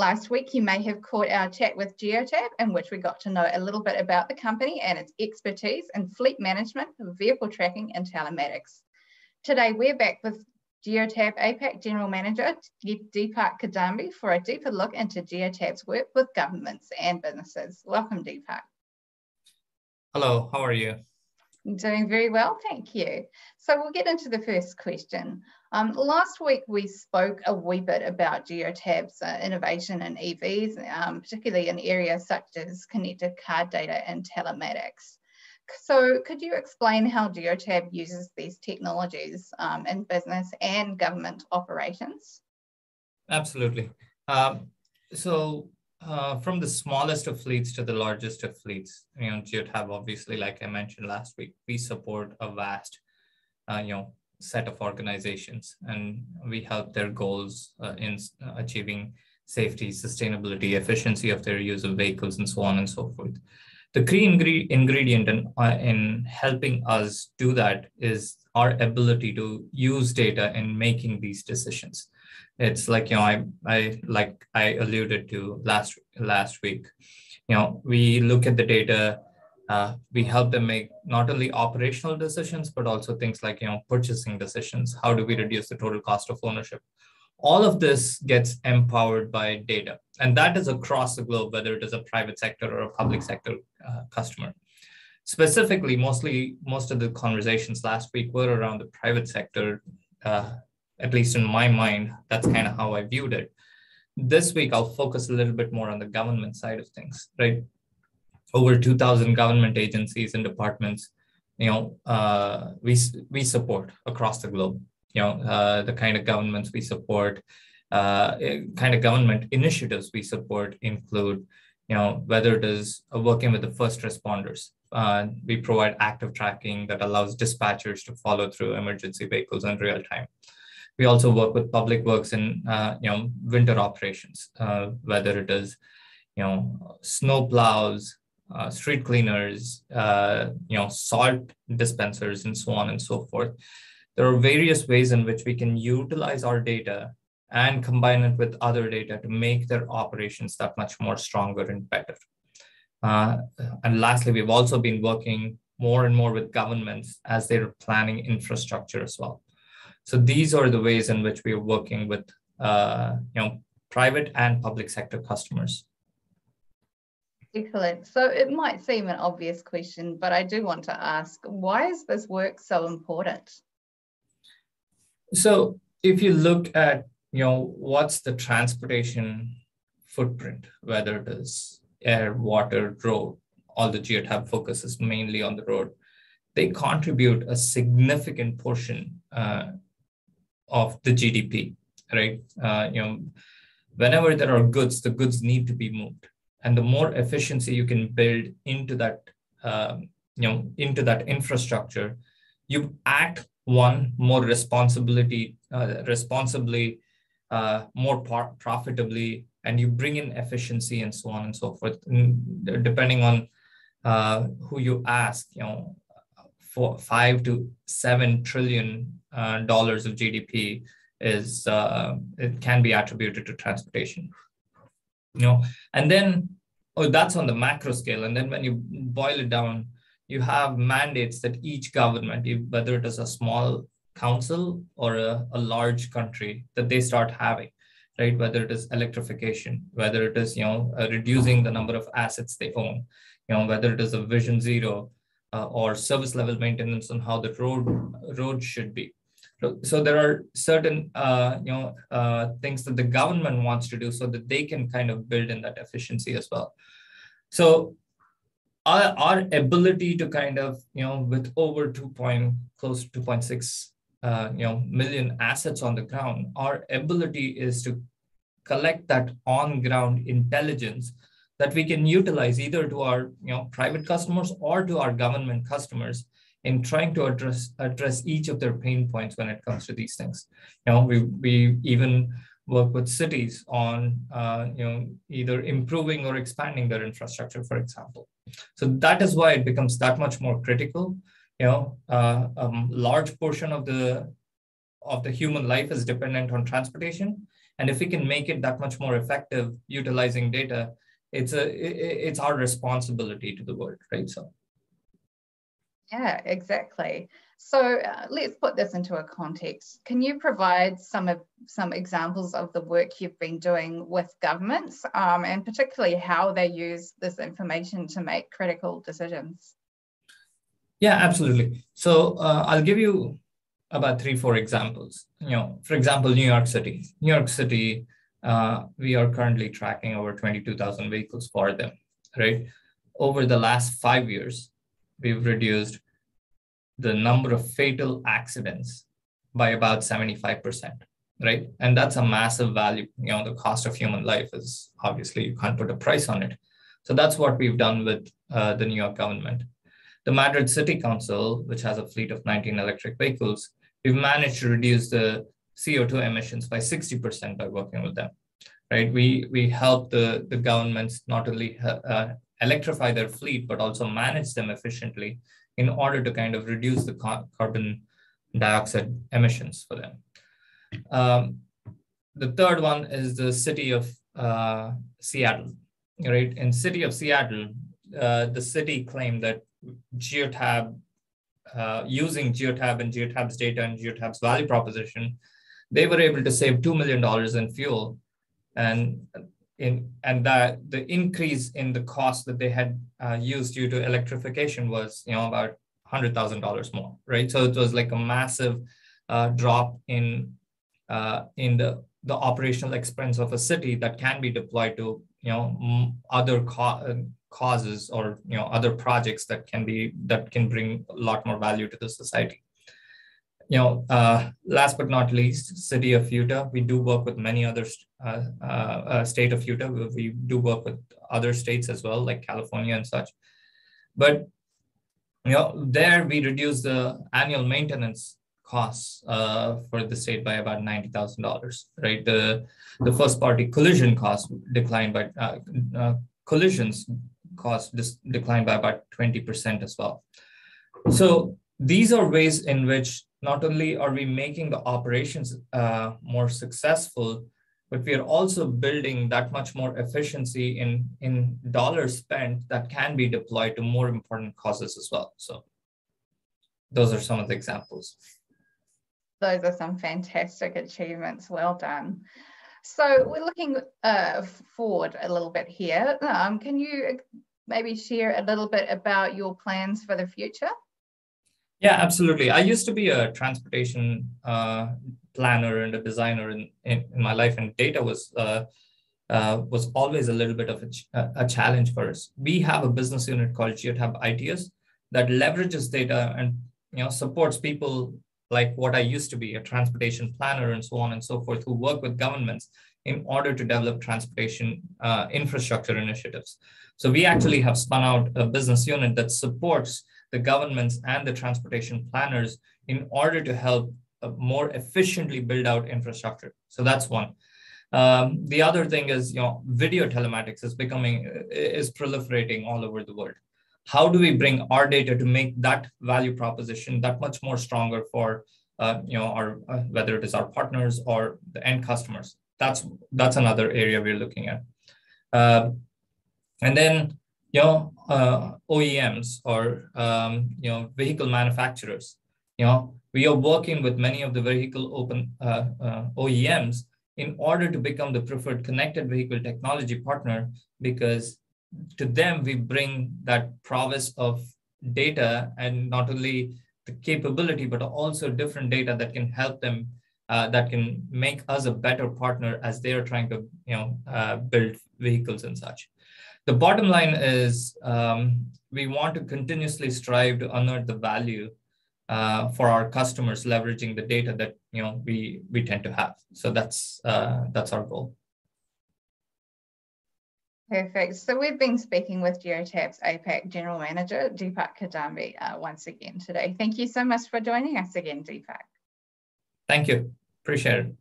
Last week, you may have caught our chat with Geotab, in which we got to know a little bit about the company and its expertise in fleet management, vehicle tracking, and telematics. Today, we're back with Geotab APAC General Manager Deepak Kadambi for a deeper look into Geotab's work with governments and businesses. Welcome, Deepak. Hello, how are you? I'm doing very well, thank you. So we'll get into the first question. Um, last week we spoke a wee bit about Geotab's uh, innovation in EVs, um, particularly in areas such as connected car data and telematics. So could you explain how Geotab uses these technologies um, in business and government operations? Absolutely. Um, so uh, from the smallest of fleets to the largest of fleets, you know, Geotab obviously, like I mentioned last week, we support a vast, uh, you know, set of organizations, and we help their goals uh, in achieving safety, sustainability, efficiency of their use of vehicles, and so on and so forth. The key ingredient in, uh, in helping us do that is our ability to use data in making these decisions it's like you know i i like i alluded to last last week you know we look at the data uh, we help them make not only operational decisions but also things like you know purchasing decisions how do we reduce the total cost of ownership all of this gets empowered by data and that is across the globe whether it is a private sector or a public sector uh, customer specifically mostly most of the conversations last week were around the private sector uh, at least in my mind, that's kind of how I viewed it. This week, I'll focus a little bit more on the government side of things, right? Over 2,000 government agencies and departments, you know, uh, we, we support across the globe, you know, uh, the kind of governments we support, uh, kind of government initiatives we support include, you know, whether it is working with the first responders. Uh, we provide active tracking that allows dispatchers to follow through emergency vehicles in real time. We also work with public works in uh, you know winter operations, uh, whether it is you know snow plows, uh, street cleaners, uh, you know salt dispensers, and so on and so forth. There are various ways in which we can utilize our data and combine it with other data to make their operations that much more stronger and better. Uh, and lastly, we've also been working more and more with governments as they're planning infrastructure as well. So these are the ways in which we are working with uh, you know private and public sector customers. Excellent. So it might seem an obvious question, but I do want to ask, why is this work so important? So if you look at, you know, what's the transportation footprint, whether it is air, water, road, all the geotab focuses mainly on the road, they contribute a significant portion uh, of the GDP, right? Uh, you know, whenever there are goods, the goods need to be moved, and the more efficiency you can build into that, um, you know, into that infrastructure, you act one more responsibility, uh, responsibly, uh, more par- profitably, and you bring in efficiency and so on and so forth. And depending on uh, who you ask, you know, for five to seven trillion uh, dollars of GDP is uh, it can be attributed to transportation. You know, and then oh, that's on the macro scale. And then when you boil it down, you have mandates that each government, whether it is a small council or a, a large country, that they start having right? Whether it is electrification whether it is you know uh, reducing the number of assets they own you know whether it is a vision zero uh, or service level maintenance on how the road road should be so there are certain uh, you know uh, things that the government wants to do so that they can kind of build in that efficiency as well. So our, our ability to kind of you know with over 2 point close to 2.6 uh, you know million assets on the ground our ability is to collect that on ground intelligence that we can utilize either to our you know private customers or to our government customers in trying to address address each of their pain points when it comes to these things. You know, we we even work with cities on uh, you know either improving or expanding their infrastructure, for example. So that is why it becomes that much more critical. You know, uh, a large portion of the of the human life is dependent on transportation, And if we can make it that much more effective utilizing data, it's a it's our responsibility to the world, right? So yeah, exactly. So uh, let's put this into a context. Can you provide some of some examples of the work you've been doing with governments, um, and particularly how they use this information to make critical decisions? Yeah, absolutely. So uh, I'll give you about three, four examples. You know, for example, New York City. New York City, uh, we are currently tracking over 22,000 vehicles for them, right? Over the last five years, we've reduced the number of fatal accidents by about 75%, right? And that's a massive value. You know, the cost of human life is obviously you can't put a price on it. So that's what we've done with uh, the New York government. The Madrid City Council, which has a fleet of 19 electric vehicles, we've managed to reduce the CO2 emissions by 60% by working with them, right? We, we help the, the governments not only uh, electrify their fleet, but also manage them efficiently in order to kind of reduce the carbon dioxide emissions for them. Um, the third one is the city of uh, Seattle, right? In city of Seattle, uh, the city claimed that Geotab, uh, using Geotab and Geotab's data and Geotab's value proposition, they were able to save $2 million in fuel. And in, and that the increase in the cost that they had uh, used due to electrification was, you know, about $100,000 more, right? So it was like a massive uh, drop in, uh, in the, the operational expense of a city that can be deployed to, you know, other co causes or you know other projects that can be that can bring a lot more value to the society you know uh, last but not least city of utah we do work with many other uh, uh, uh, state of utah we do work with other states as well like california and such but you know there we reduce the annual maintenance costs uh, for the state by about $90,000, right? The, the first party collision costs declined by, uh, collisions cost dis- declined by about 20% as well. So these are ways in which not only are we making the operations uh, more successful, but we are also building that much more efficiency in, in dollars spent that can be deployed to more important causes as well. So those are some of the examples. Those are some fantastic achievements. Well done. So we're looking uh, forward a little bit here. Um, can you maybe share a little bit about your plans for the future? Yeah, absolutely. I used to be a transportation uh, planner and a designer in, in, in, my life, and data was uh, uh, was always a little bit of a, ch- a challenge for us. We have a business unit called Geotab ITS that leverages data and you know supports people like what I used to be, a transportation planner and so on and so forth, who work with governments in order to develop transportation uh, infrastructure initiatives. So we actually have spun out a business unit that supports the governments and the transportation planners in order to help uh, more efficiently build out infrastructure. So that's one. Um, the other thing is, you know, video telematics is becoming is proliferating all over the world. How do we bring our data to make that value proposition that much more stronger for, uh, you know, our uh, whether it is our partners or the end customers? That's that's another area we're looking at. Uh, and then, you know, uh, OEMs or, um, you know, vehicle manufacturers, you know, we are working with many of the vehicle open uh, uh, OEMs in order to become the preferred connected vehicle technology partner because to them we bring that prowess of data and not only the capability but also different data that can help them uh, that can make us a better partner as they are trying to you know uh, build vehicles and such the bottom line is um, we want to continuously strive to unearth the value uh, for our customers leveraging the data that you know we we tend to have so that's uh, that's our goal Perfect. So we've been speaking with Geotab's APAC General Manager, Deepak Kadambi, uh, once again today. Thank you so much for joining us again, Deepak. Thank you. Appreciate it.